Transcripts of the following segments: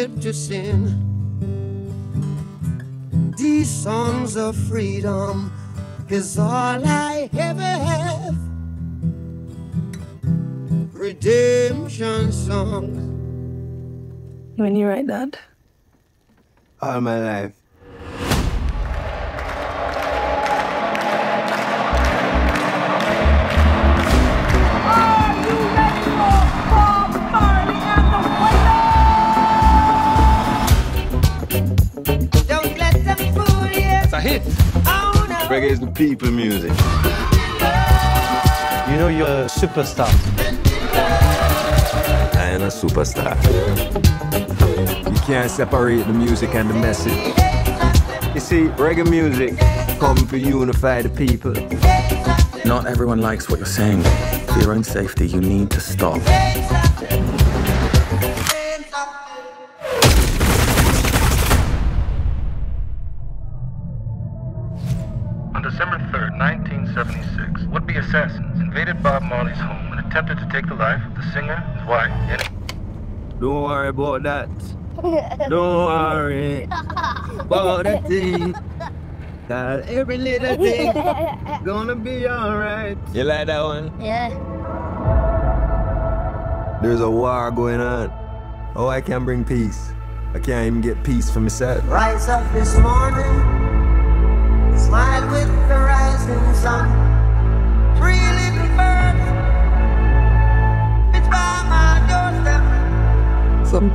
slave to sin. These songs of freedom is all I ever have. Redemption songs. When you write that? All my life. A hit. Oh no. Reggae is the people music. You know you're a superstar. I am a superstar. You can't separate the music and the message. You see, reggae music come to unify the people. Not everyone likes what you're saying. For your own safety, you need to stop. On December 3rd, 1976, would-be assassins invaded Bob Marley's home and attempted to take the life of the singer, his wife, and Don't worry about that. Don't worry about that thing. That every little thing gonna be alright. You like that one? Yeah. There's a war going on. Oh, I can't bring peace. I can't even get peace for myself. Rise up this morning,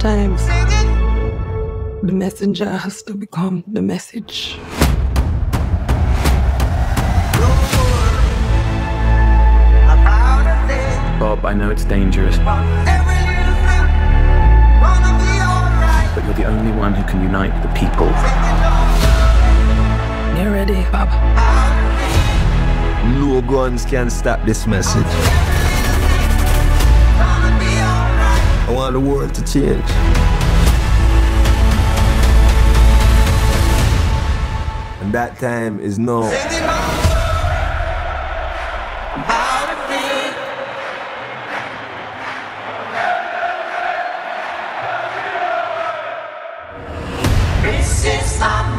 Sometimes the messenger has to become the message. About a thing, Bob, I know it's dangerous, every little thing, gonna be alright. but you're the only one who can unite the people. You're ready, Bob? No guns can stop this message. want the world to change. And that time is now. This is my